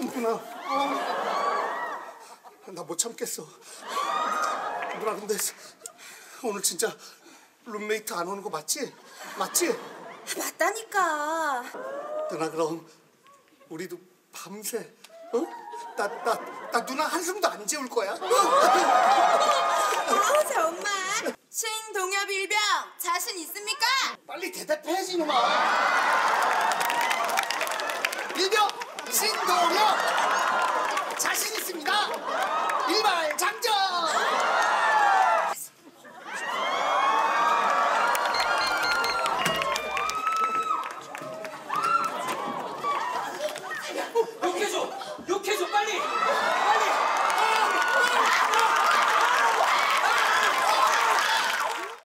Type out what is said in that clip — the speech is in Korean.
누나. 나못 참겠어. 누나 근데 오늘 진짜 룸메이트 안 오는 거 맞지? 맞지? 맞다니까. 누나 그럼 우리도 밤새 어? 나, 나, 나 누나 한숨도 안 재울 거야? 아 정말. 신동엽 일병 자신 있습니까? 빨리 대답해야지 이놈아 일병 よいしょ